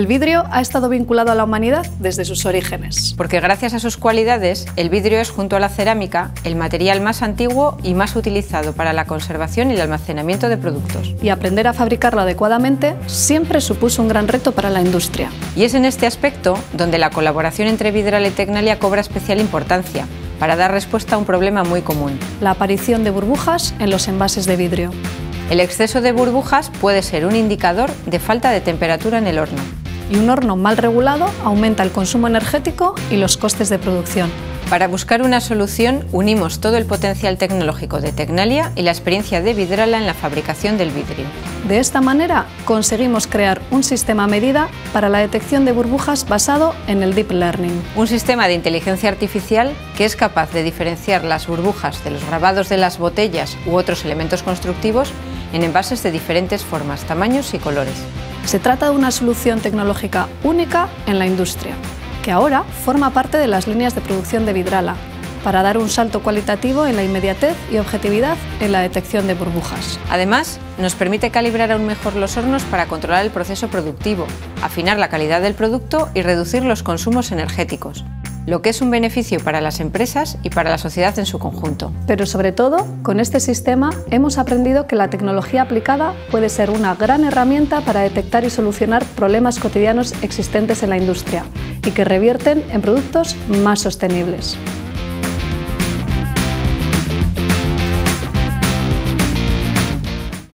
El vidrio ha estado vinculado a la humanidad desde sus orígenes. Porque gracias a sus cualidades, el vidrio es, junto a la cerámica, el material más antiguo y más utilizado para la conservación y el almacenamiento de productos. Y aprender a fabricarlo adecuadamente siempre supuso un gran reto para la industria. Y es en este aspecto donde la colaboración entre Vidral y Tecnalia cobra especial importancia, para dar respuesta a un problema muy común. La aparición de burbujas en los envases de vidrio. El exceso de burbujas puede ser un indicador de falta de temperatura en el horno. Y un horno mal regulado aumenta el consumo energético y los costes de producción. Para buscar una solución unimos todo el potencial tecnológico de Tecnalia y la experiencia de Vidrala en la fabricación del vidrio. De esta manera conseguimos crear un sistema a medida para la detección de burbujas basado en el Deep Learning. Un sistema de inteligencia artificial que es capaz de diferenciar las burbujas de los grabados de las botellas u otros elementos constructivos en envases de diferentes formas, tamaños y colores. Se trata de una solución tecnológica única en la industria que ahora forma parte de las líneas de producción de Vidrala, para dar un salto cualitativo en la inmediatez y objetividad en la detección de burbujas. Además, nos permite calibrar aún mejor los hornos para controlar el proceso productivo, afinar la calidad del producto y reducir los consumos energéticos lo que es un beneficio para las empresas y para la sociedad en su conjunto. Pero sobre todo, con este sistema hemos aprendido que la tecnología aplicada puede ser una gran herramienta para detectar y solucionar problemas cotidianos existentes en la industria y que revierten en productos más sostenibles.